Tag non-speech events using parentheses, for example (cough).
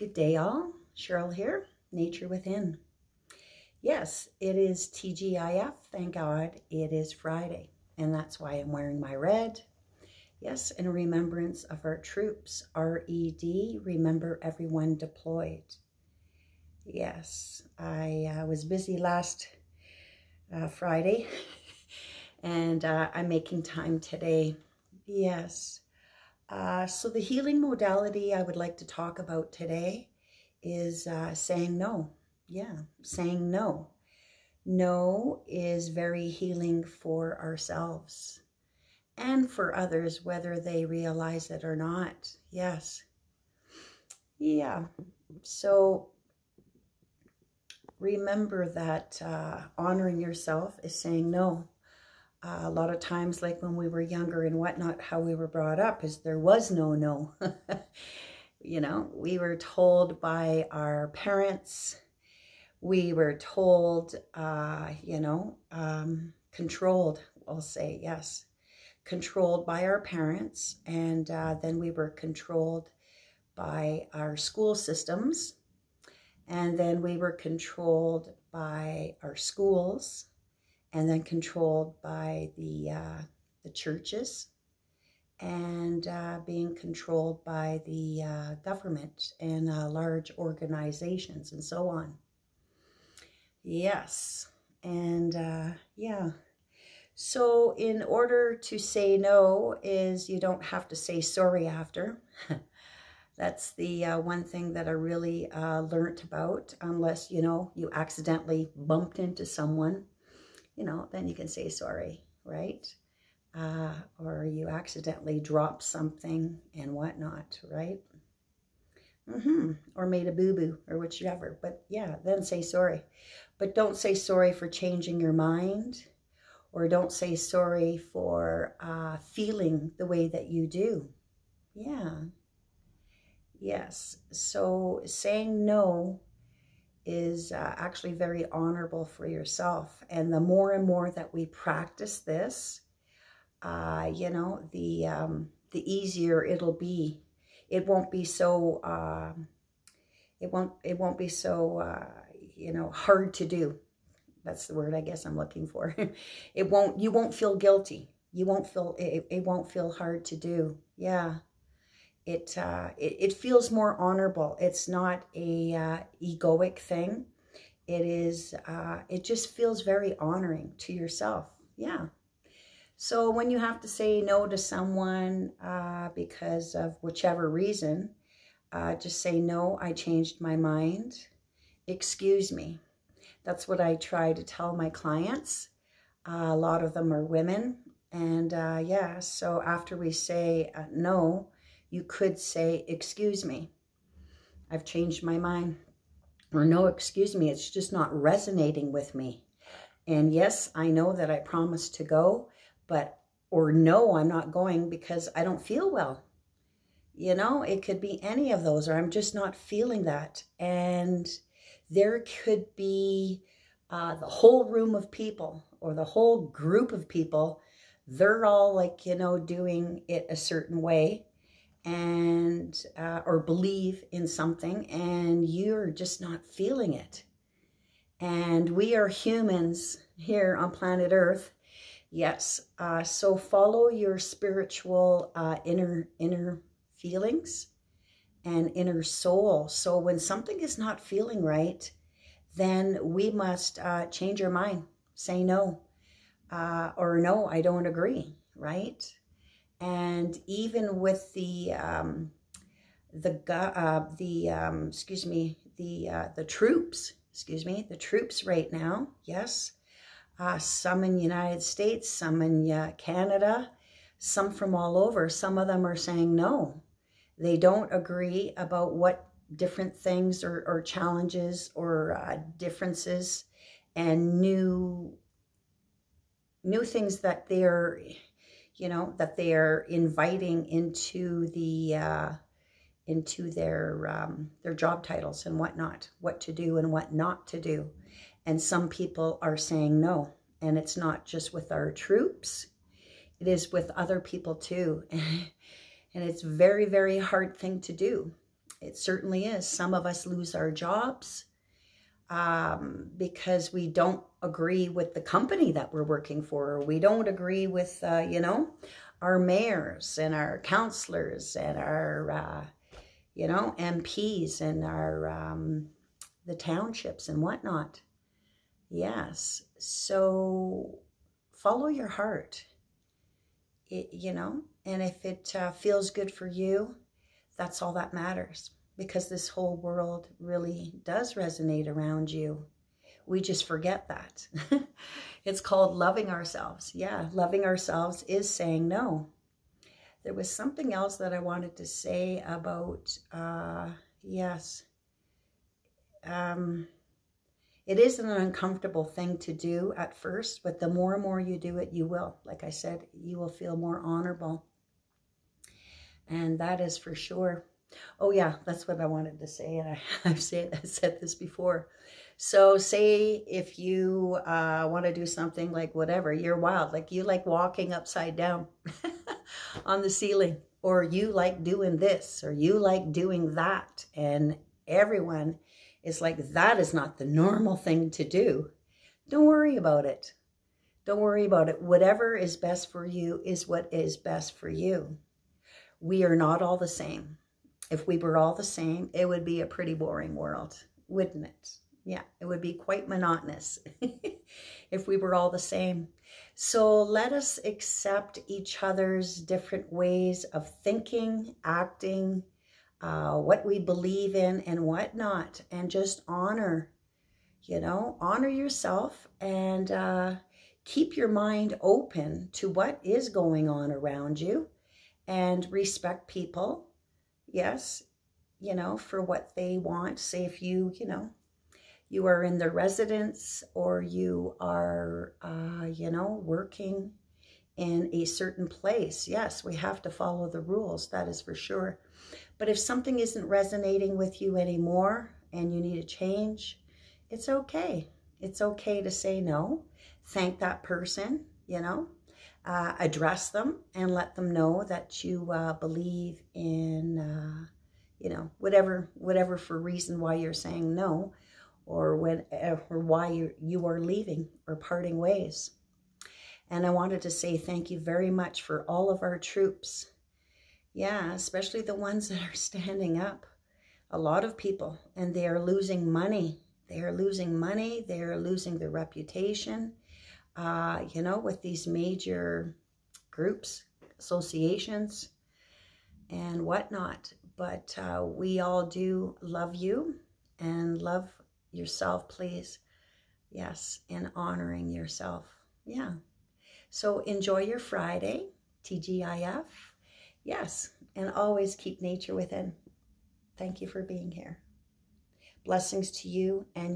Good day, all. Cheryl here, Nature Within. Yes, it is TGIF. Thank God it is Friday, and that's why I'm wearing my red. Yes, in remembrance of our troops, R-E-D, remember everyone deployed. Yes, I uh, was busy last uh, Friday, (laughs) and uh, I'm making time today. Yes, uh, so the healing modality I would like to talk about today is uh, saying no. Yeah, saying no. No is very healing for ourselves and for others, whether they realize it or not. Yes. Yeah. So remember that uh, honoring yourself is saying no uh, a lot of times, like when we were younger and whatnot, how we were brought up is there was no no. (laughs) you know, we were told by our parents, we were told, uh, you know, um, controlled, I'll say, yes, controlled by our parents. And uh, then we were controlled by our school systems. And then we were controlled by our schools and then controlled by the, uh, the churches and uh, being controlled by the uh, government and uh, large organizations and so on. Yes, and uh, yeah. So in order to say no is you don't have to say sorry after. (laughs) That's the uh, one thing that I really uh, learned about, unless, you know, you accidentally bumped into someone you know, then you can say sorry, right? Uh, or you accidentally drop something and whatnot, right? Mm-hmm. Or made a boo-boo or whichever. But yeah, then say sorry. But don't say sorry for changing your mind or don't say sorry for uh, feeling the way that you do. Yeah. Yes. So saying no is uh, actually very honorable for yourself. And the more and more that we practice this, uh, you know, the um, the easier it'll be. It won't be so. Uh, it won't. It won't be so. Uh, you know, hard to do. That's the word I guess I'm looking for. (laughs) it won't. You won't feel guilty. You won't feel. It, it won't feel hard to do. Yeah it, uh, it, it, feels more honorable. It's not a uh, egoic thing. It is, uh, it just feels very honoring to yourself. Yeah. So when you have to say no to someone uh, because of whichever reason, uh, just say, no, I changed my mind. Excuse me. That's what I try to tell my clients. Uh, a lot of them are women. And yeah, so after we say no, you could say, excuse me, I've changed my mind. Or no, excuse me, it's just not resonating with me. And yes, I know that I promised to go, but, or no, I'm not going because I don't feel well. You know, it could be any of those, or I'm just not feeling that. And there could be uh, the whole room of people or the whole group of people. They're all like, you know, doing it a certain way and uh, or believe in something and you're just not feeling it. And we are humans here on planet Earth. Yes, uh, so follow your spiritual uh, inner inner feelings and inner soul. So when something is not feeling right, then we must uh, change our mind, say no, uh, or no, I don't agree, right? And even with the, um, the, uh, the um, excuse me, the, uh, the troops, excuse me, the troops right now, yes, uh, some in United States, some in uh, Canada, some from all over. Some of them are saying no. They don't agree about what different things or, or challenges or uh, differences and new new things that they're you know, that they're inviting into the uh, into their um, their job titles and whatnot, what to do and what not to do. And some people are saying no. And it's not just with our troops, it is with other people too. (laughs) and it's very, very hard thing to do. It certainly is. Some of us lose our jobs um, because we don't agree with the company that we're working for. Or we don't agree with, uh, you know, our mayors and our councillors and our, uh, you know, MPs and our, um, the townships and whatnot. Yes. So follow your heart, it, you know, and if it uh, feels good for you, that's all that matters because this whole world really does resonate around you. We just forget that. (laughs) it's called loving ourselves. Yeah, loving ourselves is saying no. There was something else that I wanted to say about, uh, yes, um, it is an uncomfortable thing to do at first, but the more and more you do it, you will. Like I said, you will feel more honorable. And that is for sure. Oh yeah, that's what I wanted to say. And I, have (laughs) said, I've (laughs) said this before. So say if you uh, want to do something like whatever, you're wild, like you like walking upside down (laughs) on the ceiling, or you like doing this, or you like doing that. And everyone is like, that is not the normal thing to do. Don't worry about it. Don't worry about it. Whatever is best for you is what is best for you. We are not all the same. If we were all the same, it would be a pretty boring world, wouldn't it? Yeah, it would be quite monotonous (laughs) if we were all the same. So let us accept each other's different ways of thinking, acting, uh, what we believe in and what not, and just honor, you know, honor yourself and uh, keep your mind open to what is going on around you and respect people. Yes, you know, for what they want. Say if you, you know, you are in the residence or you are, uh, you know, working in a certain place. Yes, we have to follow the rules, that is for sure. But if something isn't resonating with you anymore and you need a change, it's okay. It's okay to say no. Thank that person, you know, uh, address them and let them know that you uh, believe in, uh, you know, whatever, whatever for reason why you're saying no or when, or why you, you are leaving or parting ways. And I wanted to say thank you very much for all of our troops. Yeah, especially the ones that are standing up. A lot of people, and they are losing money. They are losing money. They are losing their reputation. Uh, you know, with these major groups, associations, and whatnot. But uh, we all do love you and love yourself, please. Yes, and honoring yourself. Yeah. So enjoy your Friday, TGIF. Yes, and always keep nature within. Thank you for being here. Blessings to you and